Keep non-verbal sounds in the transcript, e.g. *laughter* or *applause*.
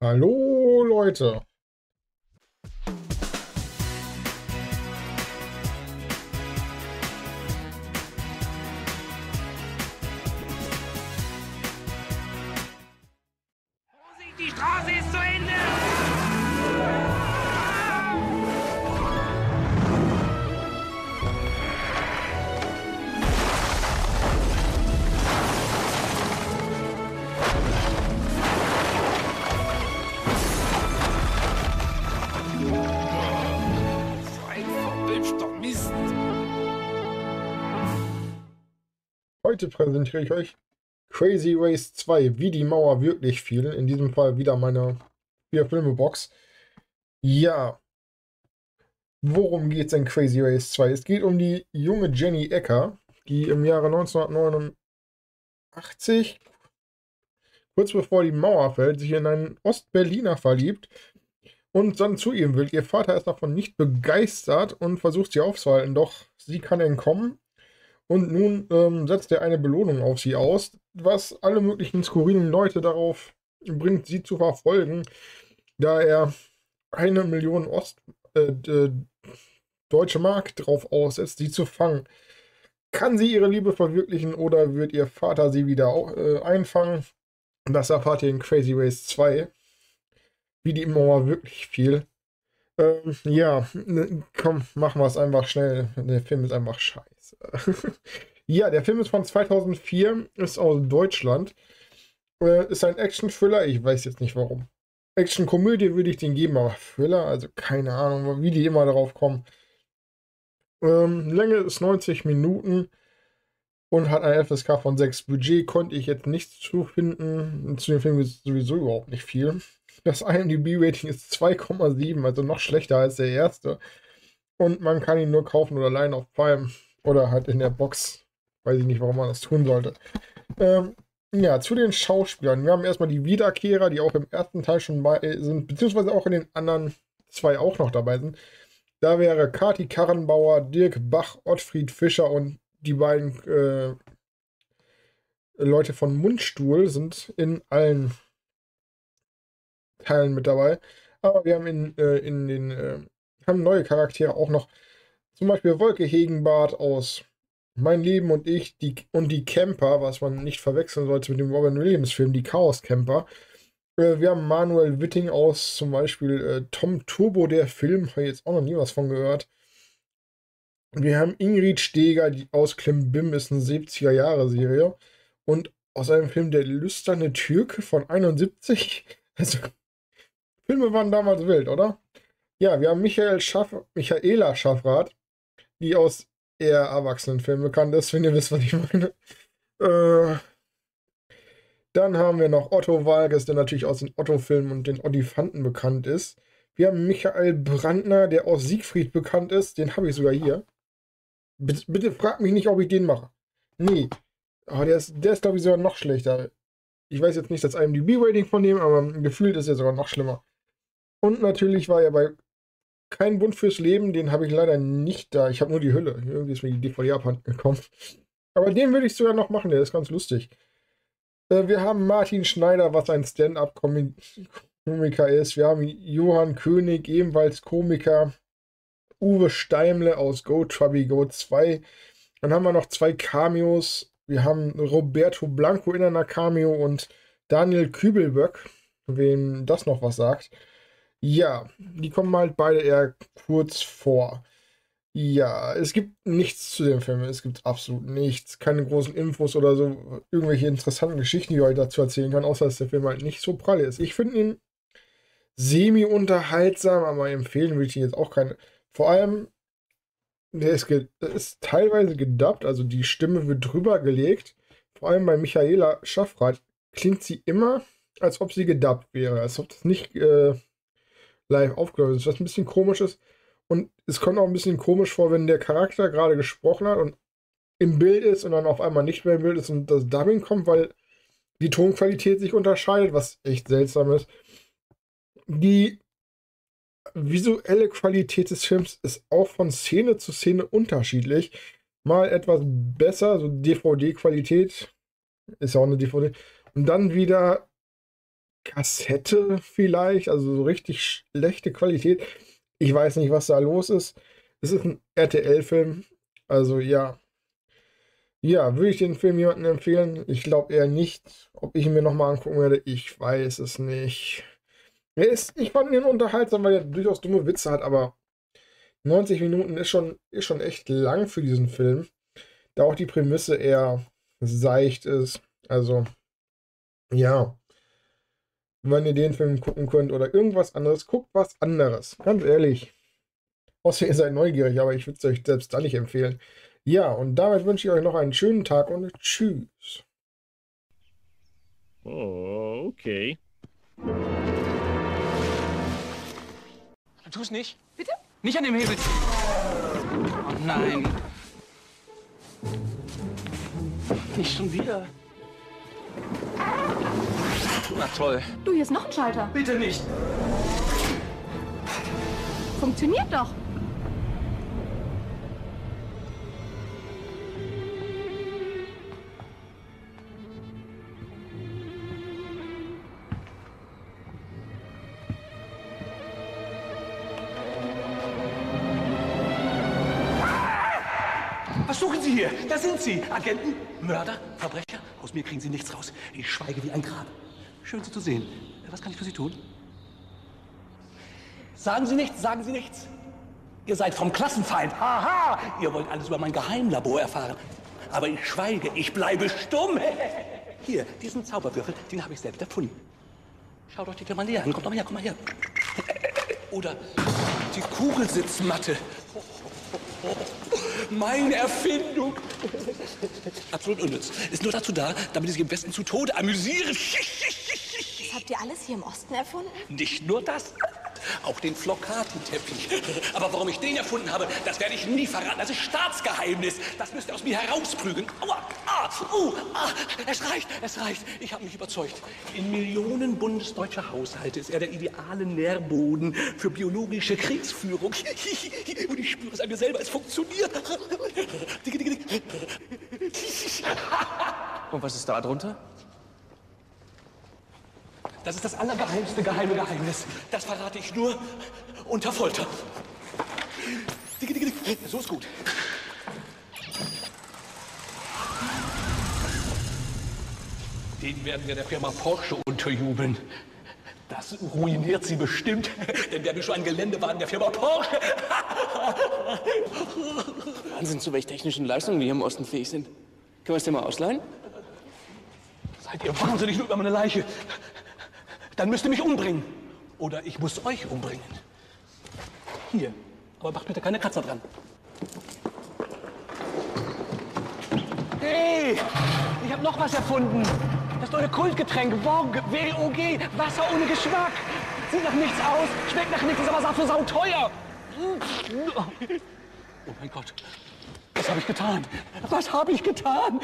Hallo Leute. Heute präsentiere ich euch Crazy Race 2, wie die Mauer wirklich fiel. In diesem Fall wieder meine vier Filme Box. Ja. Worum geht es in Crazy Race 2? Es geht um die junge Jenny Ecker, die im Jahre 1989, kurz bevor die Mauer fällt, sich in einen Ostberliner verliebt und dann zu ihm will. Ihr Vater ist davon nicht begeistert und versucht sie aufzuhalten, doch sie kann entkommen. Und nun ähm, setzt er eine Belohnung auf sie aus, was alle möglichen skurrilen Leute darauf bringt, sie zu verfolgen, da er eine Million Ost äh, deutsche Mark drauf aussetzt, sie zu fangen. Kann sie ihre Liebe verwirklichen oder wird ihr Vater sie wieder äh, einfangen? Das erfahrt ihr in Crazy Race 2 wie die Mauer wirklich fiel. Ähm, ja, komm, machen wir es einfach schnell. Der Film ist einfach scheiße. *laughs* ja, der Film ist von 2004, ist aus Deutschland. Äh, ist ein Action-Thriller, ich weiß jetzt nicht warum. Action-Komödie würde ich den geben, aber Thriller, also keine Ahnung, wie die immer darauf kommen. Ähm, Länge ist 90 Minuten und hat ein FSK von 6. Budget konnte ich jetzt nichts zu finden. Zu dem Film ist sowieso überhaupt nicht viel. Das IMDb-Rating ist 2,7, also noch schlechter als der erste. Und man kann ihn nur kaufen oder leihen auf Prime oder halt in der Box. Weiß ich nicht, warum man das tun sollte. Ähm, ja, zu den Schauspielern. Wir haben erstmal die Wiederkehrer, die auch im ersten Teil schon bei sind, beziehungsweise auch in den anderen zwei auch noch dabei sind. Da wäre Kati Karrenbauer, Dirk Bach, Ottfried Fischer und die beiden äh, Leute von Mundstuhl sind in allen Teilen mit dabei. Aber wir haben in, äh, in den äh, haben neue Charaktere auch noch. Zum Beispiel Wolke Hegenbart aus Mein Leben und ich die, und die Camper, was man nicht verwechseln sollte mit dem Robin Williams-Film, die Chaos Camper. Äh, wir haben Manuel Witting aus zum Beispiel äh, Tom Turbo, der Film, habe ich jetzt auch noch nie was von gehört. Wir haben Ingrid Steger die aus Klimbim, ist eine 70er-Jahre-Serie. Und aus einem Film Der lüsterne Türke von 71. *laughs* Also, Filme waren damals wild, oder? Ja, wir haben Michael Schaff, Michaela Schaffrath, die aus eher Erwachsenenfilmen bekannt ist, wenn ihr wisst, was ich meine. Äh, dann haben wir noch Otto Walkes, der natürlich aus den Otto-Filmen und den Olifanten bekannt ist. Wir haben Michael Brandner, der aus Siegfried bekannt ist. Den habe ich sogar hier. Bitte, bitte fragt mich nicht, ob ich den mache. Nee. Aber der ist, der ist glaube ich, sogar noch schlechter. Ich weiß jetzt nicht das IMDb-Rating von dem, aber gefühlt ist er sogar noch schlimmer. Und natürlich war er bei Kein Bund fürs Leben, den habe ich leider nicht da. Ich habe nur die Hülle. Irgendwie ist mir die DVD abhanden gekommen. Aber den würde ich sogar noch machen, der ist ganz lustig. Äh, wir haben Martin Schneider, was ein Stand-up-Komiker ist. Wir haben Johann König, ebenfalls Komiker. Uwe Steimle aus Go Trubby Go 2. Dann haben wir noch zwei Cameos. Wir haben Roberto Blanco in einer Cameo und Daniel Kübelböck, wem das noch was sagt. Ja, die kommen halt beide eher kurz vor. Ja, es gibt nichts zu dem Film. Es gibt absolut nichts. Keine großen Infos oder so. Irgendwelche interessanten Geschichten, die ich euch dazu erzählen kann, außer dass der Film halt nicht so prall ist. Ich finde ihn semi-unterhaltsam, aber empfehlen würde ich ihn jetzt auch keine. Vor allem, der ist, ist teilweise gedubbt, also die Stimme wird drüber gelegt. Vor allem bei Michaela Schaffrath klingt sie immer, als ob sie gedubbt wäre, als ob das nicht äh, live aufgenommen ist, was ein bisschen komisch ist. Und es kommt auch ein bisschen komisch vor, wenn der Charakter gerade gesprochen hat und im Bild ist und dann auf einmal nicht mehr im Bild ist und das Dubbing kommt, weil die Tonqualität sich unterscheidet, was echt seltsam ist. Die visuelle Qualität des Films ist auch von Szene zu Szene unterschiedlich. Mal etwas besser, so DVD-Qualität, ist ja auch eine DVD, und dann wieder Kassette vielleicht, also so richtig schlechte Qualität. Ich weiß nicht, was da los ist. Es ist ein RTL-Film, also ja. Ja, würde ich den Film jemandem empfehlen? Ich glaube eher nicht. Ob ich ihn mir nochmal angucken werde, ich weiß es nicht. Er ist, ich fand ihn unterhaltsam, weil er durchaus dumme Witze hat, aber 90 Minuten ist schon, ist schon echt lang für diesen Film. Da auch die Prämisse eher seicht ist. Also, ja. Wenn ihr den Film gucken könnt oder irgendwas anderes, guckt was anderes. Ganz ehrlich. Außer ihr seid neugierig, aber ich würde es euch selbst da nicht empfehlen. Ja, und damit wünsche ich euch noch einen schönen Tag und tschüss. Oh, okay. Tu es nicht. Bitte? Nicht an dem Hebel. Oh nein. Nicht schon wieder. Na toll. Du, hier ist noch ein Schalter. Bitte nicht. Funktioniert doch. Was suchen Sie hier? Da sind Sie. Agenten, Mörder, Verbrecher. Aus mir kriegen Sie nichts raus. Ich schweige wie ein Grab. Schön, Sie zu sehen. Was kann ich für Sie tun? Sagen Sie nichts, sagen Sie nichts. Ihr seid vom Klassenfeind. Haha! Ihr wollt alles über mein Geheimlabor erfahren. Aber ich schweige, ich bleibe stumm. *laughs* Hier, diesen Zauberwürfel, den habe ich selbst erfunden. Schaut euch die mal näher an. Kommt doch mal her, kommt mal her. *laughs* Oder die Kugelsitzmatte. *laughs* Meine Erfindung. Absolut unnütz. Ist nur dazu da, damit ich sich im Westen zu Tode amüsiere. Das habt ihr alles hier im Osten erfunden? Nicht nur das. Auch den Flockatenteppich. Aber warum ich den erfunden habe, das werde ich nie verraten. Das ist Staatsgeheimnis. Das müsst ihr aus mir herausprügeln. Aua, ah, uh, ah, es reicht, es reicht. Ich habe mich überzeugt. In Millionen bundesdeutscher Haushalte ist er der ideale Nährboden für biologische Kriegsführung. *laughs* Und ich spüre es an mir selber, es funktioniert. *laughs* Und was ist da drunter? Das ist das allergeheimste geheime Geheimnis. Das verrate ich nur unter Folter. So ist gut. Den werden wir der Firma Porsche unterjubeln. Das ruiniert sie bestimmt, denn wir haben schon einen Geländewagen der Firma Porsche. Wahnsinn, zu welchen technischen Leistungen wir hier im Osten fähig sind. Können wir es dir mal ausleihen? Seid ihr wahnsinnig nur über meine Leiche? Dann müsst ihr mich umbringen. Oder ich muss euch umbringen. Hier. Aber macht bitte keine Kratzer dran. Hey! Ich habe noch was erfunden. Das neue Kultgetränk, WOG, W-O-G, Wasser ohne Geschmack. Sieht nach nichts aus, schmeckt nach nichts, ist aber dafür sauteuer. Oh mein Gott. Was habe ich getan? Was habe ich getan?